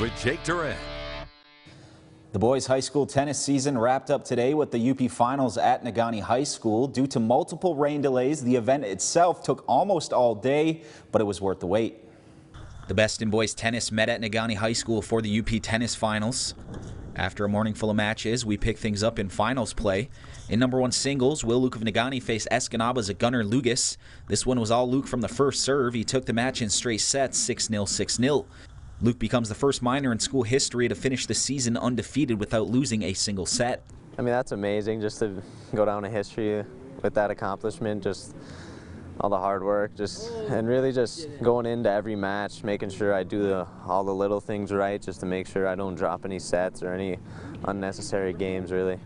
with Jake Duran. The boys' high school tennis season wrapped up today with the UP Finals at Negaunee High School. Due to multiple rain delays, the event itself took almost all day, but it was worth the wait. The best in boys tennis met at Negaunee High School for the UP Tennis Finals. After a morning full of matches, we pick things up in finals play. In number one singles, Will Luke of Negaunee faced Escanaba's Gunnar Lugas. This one was all Luke from the first serve. He took the match in straight sets 6 0 6 0. Luke becomes the first minor in school history to finish the season undefeated without losing a single set. I mean, that's amazing just to go down to history with that accomplishment, just all the hard work, just and really just going into every match, making sure I do the, all the little things right, just to make sure I don't drop any sets or any unnecessary games, really.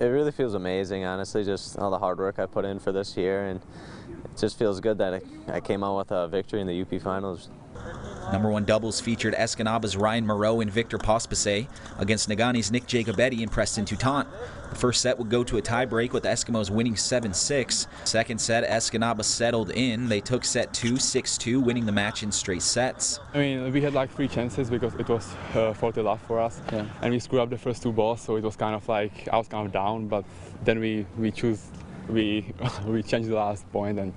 It really feels amazing, honestly, just all the hard work I put in for this year, and it just feels good that I came out with a victory in the UP Finals. Number one doubles featured Escanaba's Ryan Moreau and Victor Pospice against Negaunee's Nick Jacobetti and Preston Toutant. The first set would go to a tiebreak with the Eskimos winning 7-6. Second set, Escanaba settled in. They took set 2, 6-2, winning the match in straight sets. I mean, we had like three chances because it was uh, 40 love for us. Yeah. And we screwed up the first two balls, so it was kind of like, I was kind of down, but then we, we choose, we, we changed the last point and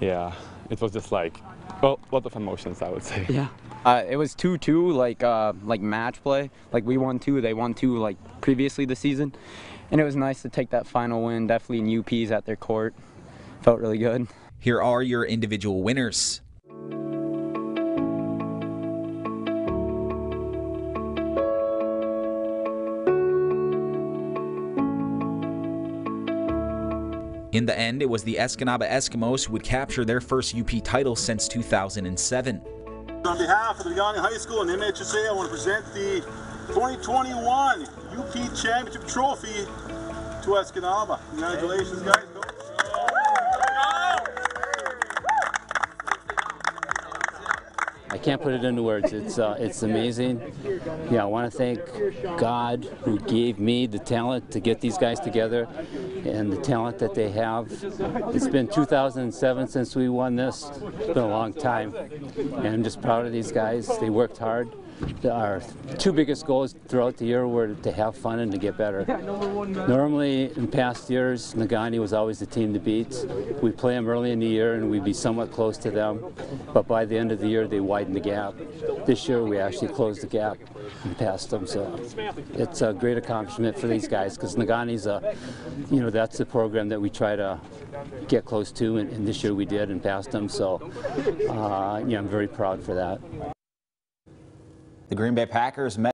yeah, it was just like well, a lot of emotions, I would say. Yeah. Uh, it was 2-2, like uh, like match play. Like we won two, they won two, like previously this season, and it was nice to take that final win. Definitely in UP's at their court, felt really good. Here are your individual winners. In the end, it was the Escanaba Eskimos who would capture their first UP title since 2007. On behalf of the Negaunee High School and MHSA, I want to present the 2021 UP Championship Trophy to Escanaba. Congratulations, guys. I can't put it into words. It's uh, it's amazing. Yeah, I want to thank God who gave me the talent to get these guys together and the talent that they have. It's been 2007 since we won this. It's been a long time. And I'm just proud of these guys. They worked hard. Our two biggest goals throughout the year were to have fun and to get better. Normally, in past years, Negaunee was always the team to beat. We play them early in the year and we'd be somewhat close to them, but by the end of the year, they widened the gap. This year, we actually closed the gap and passed them, so it's a great accomplishment for these guys because Negaunee's a, you know, that's the program that we try to get close to, and, and this year we did and passed them, so, uh, yeah, I'm very proud for that. The Green Bay Packers met